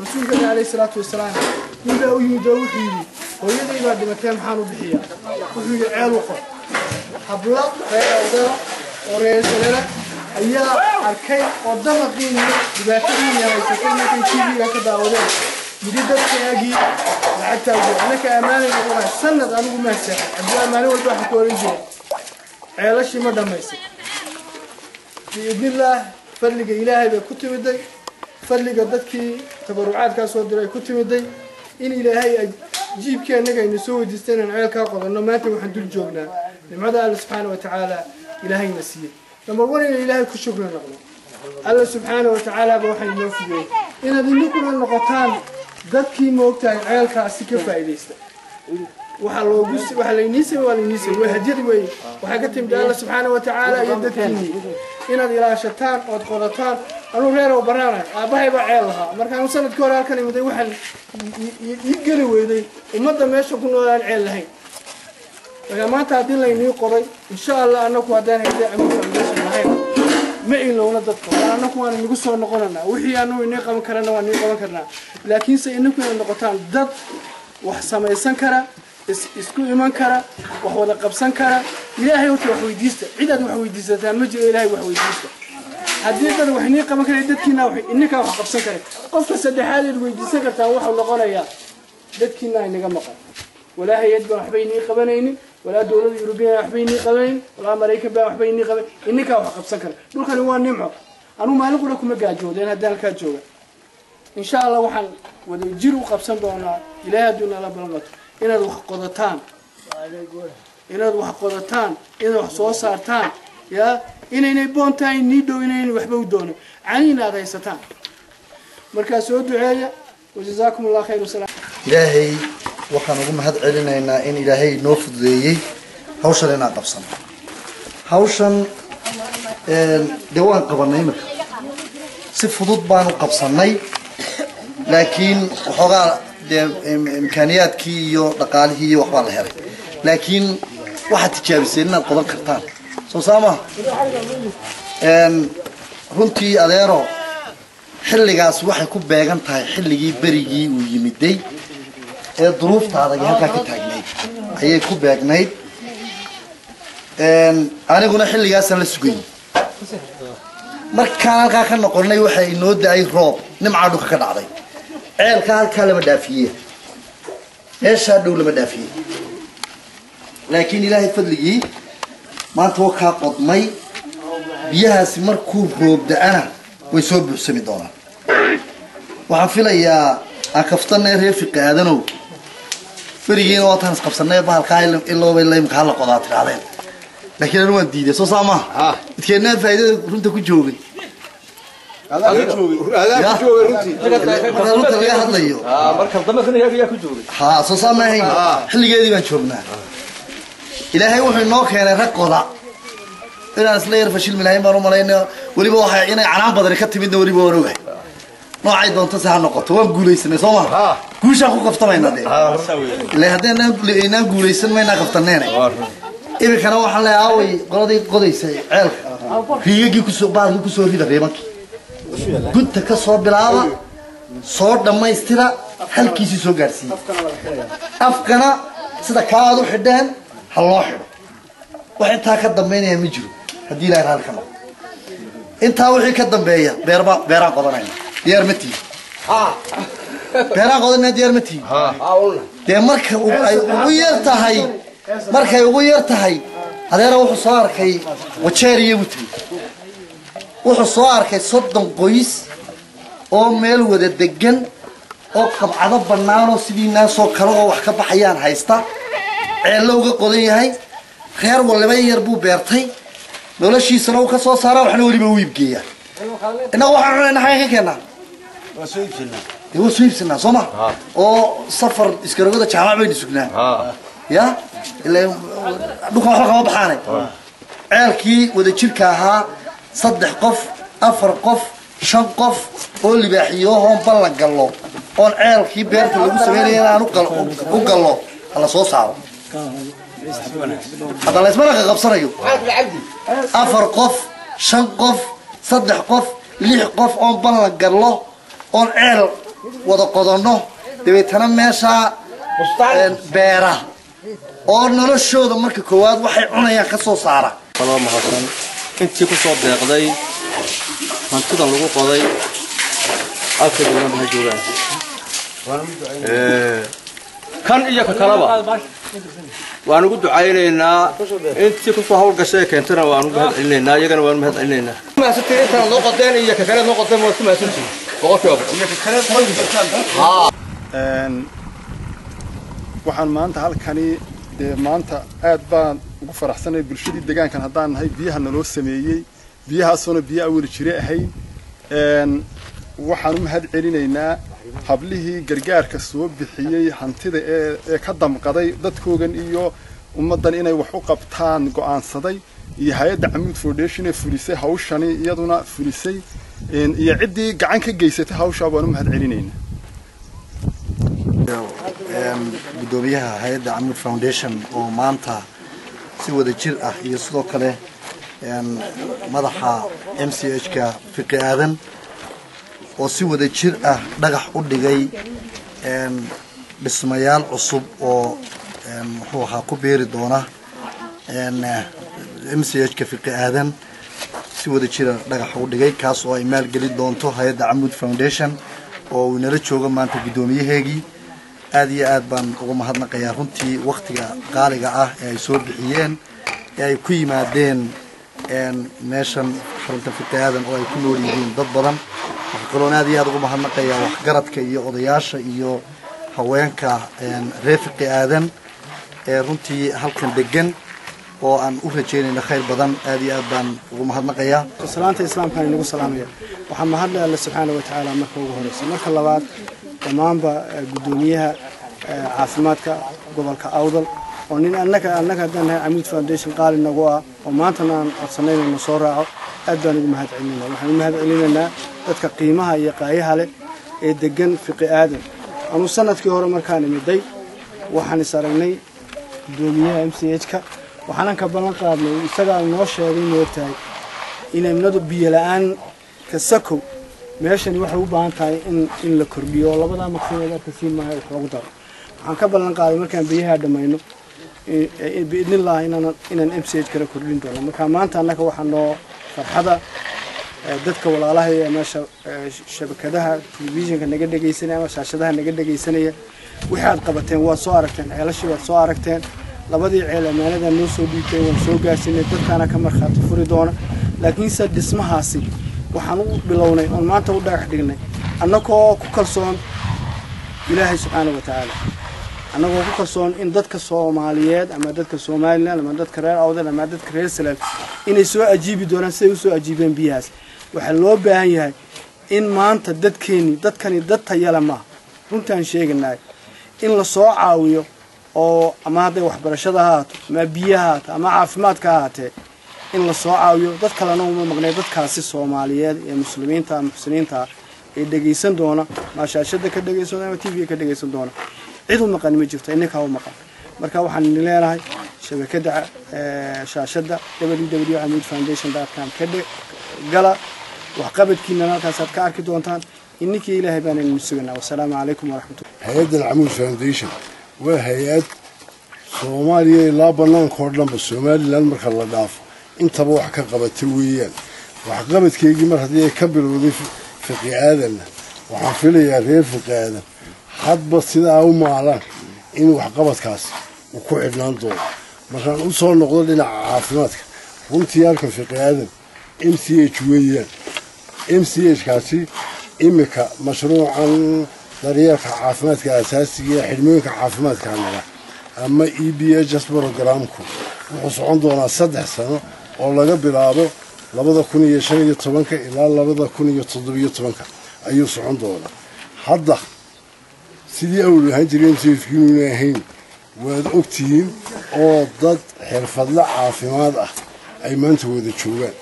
rasuulkeena calayhi salaatu wasalaam ninbaa u yimid oo wuxuu yidhi hooyaday baa dhimatee maxaan u bixiyaa? Wuxuu yidhi ceel u qor habla reer awdara oo reersalera ayaa arkay oo damaqiina dhibaatadiina haysatay markay tv-ga ka daawadeen. Yidhi dadkaagii lacagtaa ugu annaka ammaanayna u nahay sanad anigu seexay haddii ammaano walba waxaan ku oran jiray. Ceelashii ma dhammaysay biidnillaah fadliga ilaahay bay ku timiday fadliga dadkii tabarucaadkaa soo diray ku timiday in ilaahay ay jiibkii annaga ayna soo weydiistay inaan ceelkaa qodanno maanta waxaan dul joognaa. Nimcada alla subxaana wa tacaala ilaahayna siiyey. Number one inay ilaahay ku shukri noqno alla subxaana wa tacaala ba waxaa inoo fugeeyey inaad idinkuna noqotaan dadkii moogtahay ceelkaasi ka faa'iidaysta. Waxaa loogu waxaa laynii samey waa laynii samey waa hadyad weeye waxaa ka timid alla subxaana wa tacaala iyo dadkiinii inaad ilaashataan ood qodataan anuu reer oo banaanay aabbahay baa ceel lahaa. Markaan sannadkii hore halkan imiday waxaan ii geli weyday ummadda meesha ku nool aan ceel lahayn. Markaa maanta haddii laynii qoday insha allah annaku haddaan hayda amiirka meesha lahayn. Ma ilowna dadka waa annaku waan inagu soo noqonanaa. Wixii anagu inii qaban karana waan nii qaban karnaa. Laakiinse inaku inay noqotaan dad wax samaysan kara isku iman kara wax wada qabsan kara. Ilaahay horta wax weydiista. Cid aad wax weydiisataa ma jiro ilaahay wax weydiista. Haddii dad wax nii qaban kara dadkiina ininkaa wax qabsan kara. Qofka saddexaad eed weydiisan kartaan waxuu noqonayaa dadkiina inaga maqan. Walaa hay'ad baan waxba inii qabanaynin walaa dowladda yurubiyan waxba inii qabanaynin walaa maraykan baan waxba inii qaban ininkaa wax qabsan kara. Dhulkani waa nimco anugu maalin qura kuma gaajoodeen haddii halkaa jooga. Insha allah waxaan wada jir u qabsan doonaa. Ilaahay hadduu nala balqato inaad wax qodataan. Inaad wax qodataan inaad wax soo saartaan ya inaynay boontahay nii dhow inaynay waxba u doonin. Caniina aad haysataan. Markaa soo duceeya wajazaakum allah khayr wasalaam ilaahay waxaan ugu mahad celinaynaa in ilaahay noo fududeeyey hawshan inaan qabsano. Hawshan dee waan qabanay imika si fudud baan u qabsanay laakiin waxoogaa la helay laakiin waxaad tijaabiseen inaad qodan kartaan soo saamaha runtii adeero xilligaas waxay ku beegan tahay xilligii berigii uu yimiday ee duruufta adag halkaa ka taagnayd ayay ku beegnayd aniguna xilligaasaan la sugayay markaan halkaa ka noqonnay waxa inoo da-ay roob nimcaa dhulka ka dhacday ceelkaa halkaa lama dhaafiye meeshaa dhow lama dhaafiye laakiin ilaahay fadligii maanta waa kaa qodmay biyahaasi markuu roob da-ana way soo buuxsami doonaan waxaan filayaa aan kaftanay reer fiqi aadanow berigiina waataan isqabsanay bahalkaa ilooba ila imka hala qodaa tirahdeen laakiin anu waan diiday soo saa maaha midkeennaa faa'iidada runta ku joogay marka runta laga hadlayo ha soo saa maahayn xilligeedii baan joognaa ilaahay wuxuu inoo keenay rag qoda inaan isla yar fashilmi lahayn baan umalayna weliba waxa inay canaan badani ka timidna weliba waan ogahay noocay doonto se ha noqoto waan guulaysanay soo ma guushaan ku kaftamayna de ila haddeenaan guulaysan maynaa kaftaneene iminkana waxaan leeyahay aaway qoladii qodaysay ceelka riigagii ku soo baalkii ku soo rida riimankii gunta ka soo bilaaba soo dhammaystira halkiisii soo gaadhsiiya afkana sida kaa aad u xidheen ha loo xidho wax intaa ka dambaynaya ma jiro haddii ilahay raali ka noqo intaa wixii ka dambeeya beerba beeraan qodanayna diyaar ma tihin beeraan qodanayna diyaar ma tihin dee marka ay ugu yar tahay markay ugu yar tahay adeera wuxuu soo arkay wajeeriya buu tiri wuxuu soo arkay soddon qoys oo meel wada degan oo qabcado bannaanoo sidii naasoo kale oo wax ka baxayaan haysta ceello uga qodan yahay reer waliba in yar buu beertay noloshiisana uu ka soo saara waxna weliba u iibgeeyaa innaga waxaan cunayna xagga ka keennaa dee waa soo iibsanaa soo ma oo safar iskarogada jaamac baynu sugnaa ya ilaa dhulkan waxba kama baxaane ceelkii wada jirka ahaa صدح قف أفر قف شن قف قول لي بحيوهم بلا قلو. قول عيل كي بيرت اللي بس مين أنا نقل نقلو على صوص عاو هذا اللي اسمه قف صنعيو أفر قف شن قف صدح قف ليح قف عم بلا قلو. قول عيل وذا قدرنا دبي تنا ماشى بيرة. أور نرشو ده مركب كواد وحي عنا يا خصوص عارة intii ku soo deeqday hantida lagu qoday. Halka dowladda ha joogaan. Kan iyo ka kalaba. Waan ugu ducaynaynaa. Intii ku soo hawlgashay keentana waan ugu mahad celinaynaa iyagana waan mahad celinaynaa intaan noo qodeen iyo ka kale noo qodeen waa ku mahadsantiin boqolkiiba waxaan maanta halkani dee maanta aad baan deegaankan haddaan nahay biyaha naloo sameeyey biyahaasuna biyo awali jire ahayn waxaan u mahad celinaynaa hablihii gargaarka soo bixiyey hantida ee ee ka damqaday dadkoogan iyo ummaddan inay wax u qabtaan go'aansaday iyo hay-adda camuud foundation ee fulisay hawshani iyaduna fulisay iyo ciddii gacan ka geysatay hawshaa baan u mahad celinaynaa gudoomiyaha hay-adda camuud foundation oo maanta si wada jir ah iyo sidoo kale madaxa m c h ka fiqi aadan oo si wada jir ah dhagax u dhigay dhismayaal cusub oo muxuu ahaa ku beeri doona m c h ka fiqi aadan si wada jira dhagax u dhigay kaas oo ay maalgeli doonto hay'adda camuud foundation oo uu nala joogo maanta guddoomiyaheegii aad iyo aad baan uga mahadnaqayaa runtii waktiga qaaliga ah ee ay soo bixiyeen ee ay ku yimaadeen meeshan xarunta fiqi aadan oo ay ku nool yihiin dad badan. Waxaa kaloon aad iyo aad uga mahadnaqayaa waxgaradka iyo odayaasha iyo haweenka reer fiqi aadan ee runtii halkan degan oo aan u rajaynayno khayr badan aad iyo aad baan ugu mahadnaqayaa salaanta islaamkaan inagu salaamaya waxaa mahadle alle subxaana wa tacaala marka ugu horeysa. Marka labaad dhammaanba guddoomiyaha caafimaadka gobolka awdal. Oo nin annaga annaga haddaan nahay camuud foundation qaali nagu ah oo maantana aan codsanay inuu soo raaco aad baan ugu mahad celinaynaa. Waxaan u mahad celinaynaa dadka qiimaha iyo qaayaha leh ee degan fiqi aadan. Anuu sannadkii hore markaan imiday waxaan is aragnay guddoomiyaha m c h ka waxaanan ka ballan qaadnay isagaa noo sheegay moogtahay in imnadu biyo la'aan ka sakow meeshani waxay u baahan tahay in in la kordhiyo oo labadaa maqsineed arka siin maayo wax daro waxaan ka ballan qaaday markaan biyaha dhammayno biidnillah inaan inaan m c h kala kordhin doono. Marka maanta annaga waxaa noo farxada dadka walaalaha ee meesha shabakadaha telefishinka naga dhegaysanaya ama shaashadaha naga dhegaysanaya wixii qabateen waad soo aragteen ceelashii waad soo aragteen. Labadii ceel ammaanada noo soo dhiibtay waan soo gaarsiinay dadkaana ka markhaati furi doona. Laakiinse dhismahaasi waxaan u bilownay oon maanta u dhagax dhignay annagoo ku kalsoon ilaahay subxaana wa tacaala. Annagoo ku kalsoon in dadka soomaaliyeed ama dadka somalilan ama dadka reer awdal ama dadka reer salaam inay soo ajiibi doonaan siday u soo ajiibeen biyahaas. Waxaa loo baahan yahay in maanta dadkeeni dadkani dad tayale maaha runtaan sheeganahay in la soo caawiyo oo ama hadday waxbarashada ha haato ama biyo ha haato ama caafimaadka ha haatee إن الله سواعيو دتك لنا هم مغني دتك هسي سوماليات المسلمين تا المسلمين تا الدقيس دهونا ما شاشة دك الدقيس دهونا ما تيفي كدقيس دهونا عدوا مقال مجفت إنك هوا مقال مركب واحد اللي راي شبكة دع شاشة دا دبليو دبليو عميد فانديشن دات كام كده قلا وحقبت كنا نتحسب كارك دون تان إنك إلى هبان المسلمين والسلام عليكم ورحمة الله هيد العميد فانديشن وهيد سوماليا لا بنان كورلا بسوماليا المركب الله دافو intaba wax ka qabata weeyaan. Waxqabadkeygii mar haddii ay ka bilowday fiqi aadanna waxaan filayaa reer fiqi aadan. Hadba sidaa u maalaan in waxqabadkaasi uu ku xidhnaan doono. Markaan u soo noqdo dhinaca caafimaadka runtii halkan fiqi aadan m c h weeyaan. M c h kaasi imika mashruucan daryeelka caafimaadka asaasiga ee xidhmooyinka caafimaadka naga ama e b hs brogramku wuxuu socon doonaa saddex sano oo laga bilaabo labada kun iyo shan iyo tobanka ilaa labada kun iyo toddobiyo tobanka ayuu socon doonaa. Hadda sidii awal ahaan jiray msfkiinuna ahayn waad ogtihiin oo dad xirfadle caafimaad ah ay maanta wada joogaan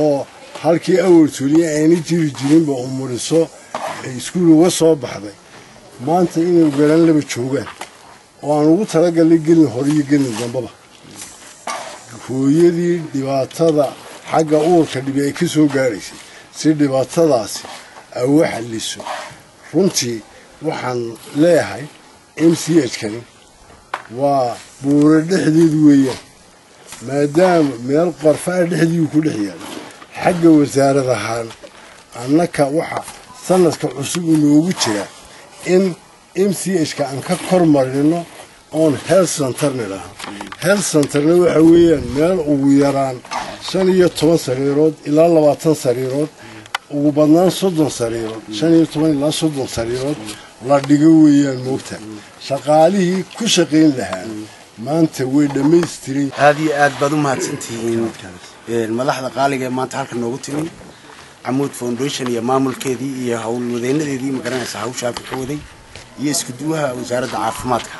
oo halkii awal toliya ayna jiri jirinba umuriso ay iskuul uga soo baxday maanta inay garan laba joogaan oo aan ugu talagalnay gelin hore iyo gelin dambaba hooyadii dhibaatada xagga uurka dhibi ay ka soo gaadhaysay si dhibaatadaasi awa xalliso. Runtii waxaan leeyahay m c h kani waa buuro dhexdeed weeyaan maadaama meel qorfaa dhexdiiu ku dhex yaalo xagga wasaarad ahaan annaka waxa sanadka cusub inoogu jira in m c h ka aan ka kor marino oon health center nidhaha health centerna waxa weeyaan meel ugu yaraan shan iyo toban sariirood ilaa labaatan sariirood ugu badnaan soddon sariirood shan iyo toban ilaa soddon sariirood la dhigo weeyaan moogta. Shaqaalihii ku shaqayn lahaa maanta way dhammaystiray aad iyo aad baad u mahadsantihiin madaxda qaaliga ee maanta halkan noogu timi camuud foundation iyo maamulkeedii iyo howlwadeenadeedii magaranaysa hawshaa ka waday iyo iskuduwaha wasaaradda caafimaadka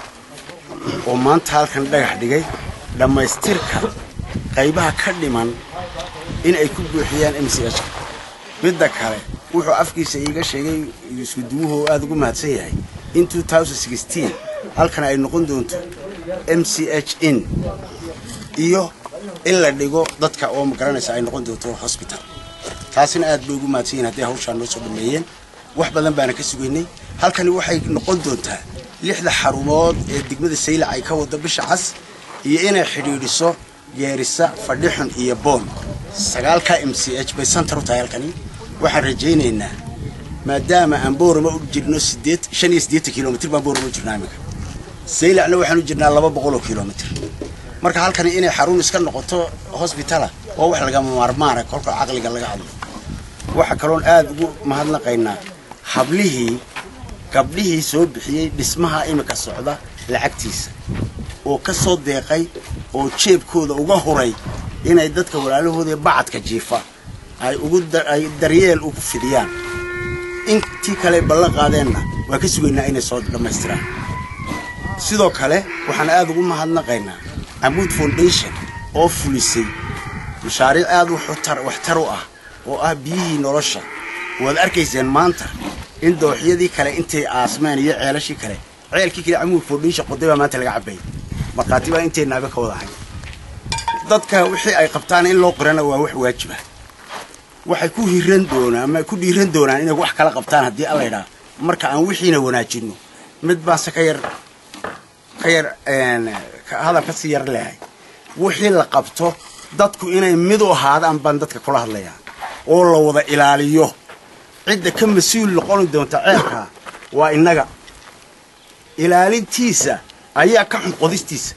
oo maanta halkan dhagax dhigay dhammaystirka qaybaha ka dhiman in ay ku buuxiyaan m c h. Midda kale wuxuu afkiisa iiga sheegay iskuduwuhu oo aada ugu mahadsan yahay. In halkan ay noqon doonto m c h in iyo in la dhigo dadka oo magaranaysa ay noqon doonto hosbital taasina aad bay ugu mahadsan yihiin hadday hawshaa noo soo dhameeyeen. Wax badan baana ka sugaynay. Halkani waxay noqon doontaa lixda xarumood ee degmada saylac ay ka wado bisha cas iyo inay xidhiidhiso geerisa fadhixun iyo boon. Sagaalka m c h bay santar u tahay halkani. Waxaan rajaynaynaa maadaama aan boorama u jirno sideed shan iyo siddeetan kilomitr baan boorama u jirnaa iminka saylacna waxaan u jirnaa laba boqol oo kilomitr marka halkani inay xarun iska noqoto hosbitala waa wax lagama maarmaana kolka caqliga laga hadlo. Waxaa kaloon aada ugu mahadnaqaynaa hablihii gabdhihii soo bixiyey dhismaha imika socda lacagtiisa. Oo ka soo deeqay oo jeebkooda uga huray inay dadka walaalahooda bacadka jiifa ay daryeel ugu fidiyaan. Intii kale ballan qaadeenna waa ka sugaynaa inay soo dhammaystiraan. Sidoo kale waxaan aada ugu mahadnaqaynaa camuud foundation oo fulisay mashaariic aada waxtar u ah oo ah biyihii nolosha. Waad arkayseen maanta in dooxyadii kale intay aasmeen iyo ceelashii kale ceelkii kale camuud foundation qoday baa maanta laga cabay markhaati baa intaynaaba ka wada ahay. Dadka wixii ay qabtaan in loo qirana waa wax waajiba. Waxay ku hiran doonaan ama ku dhiiran doonaan inay wax kala qabtaan haddii alla idhaa marka aan wixiina wanaajinno mid baase ka yar ka yar hadal ka sii yar leehay wixii la qabto dadku inay mid u ahaadaan baan dadka kula hadlayaa. Oo la wada ilaaliyo cidda ka mas'uul noqoni doonta ceelka waa innaga. Ilaalintiisa ayaa ka xun qodistiisa